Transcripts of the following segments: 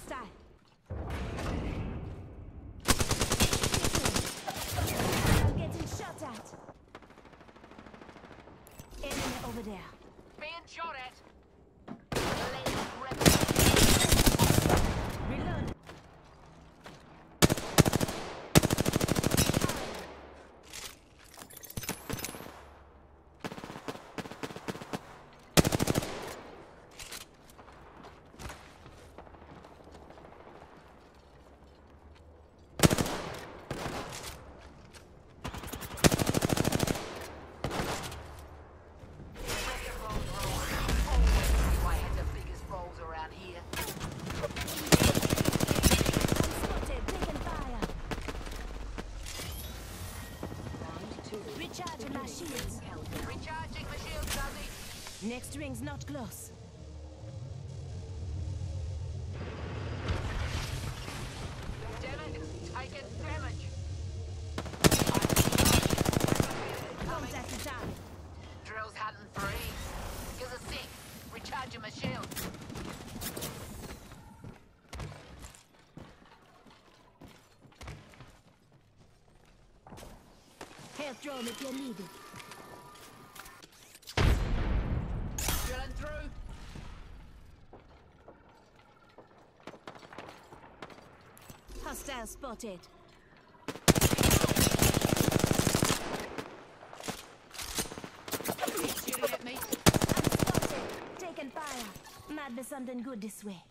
hostile. I'm getting shot at. Enemy over there. Being shot at. Recharging my shields. Recharging the shield, Duzzy. Next ring's not close. Damn it, taking damage. Contact target. Drill's hunting free. Give us a sec. Recharging my shield. Health drone if you need it. Drilling through. Hostile spotted. Shooting at me. I'm spotted. Taking fire. Be something good this way.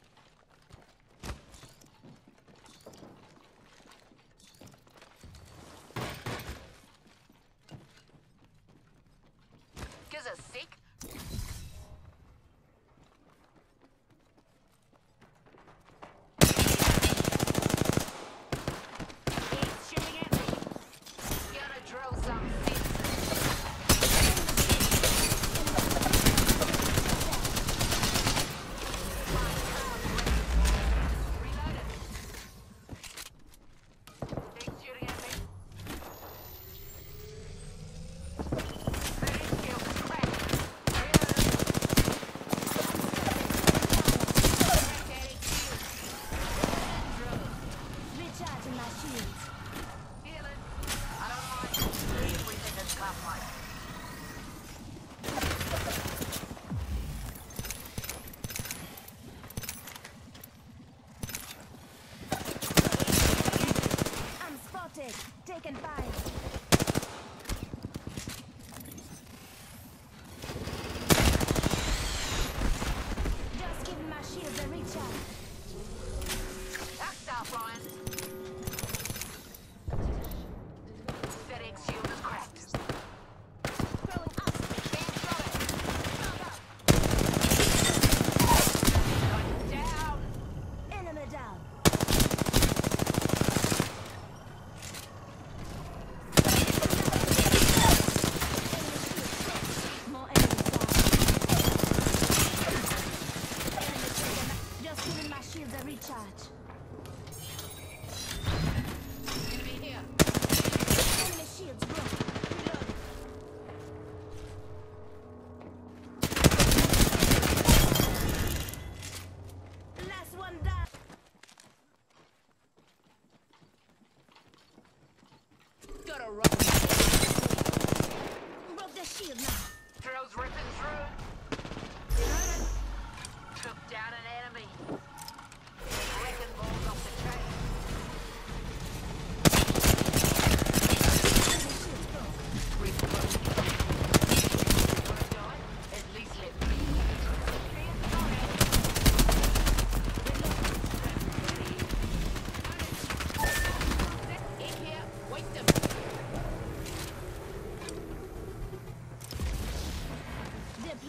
those ripping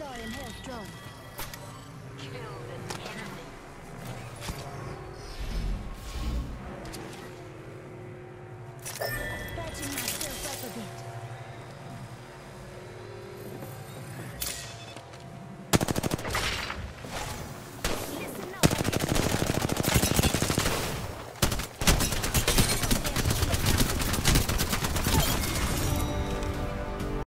Deploying health drone. Kill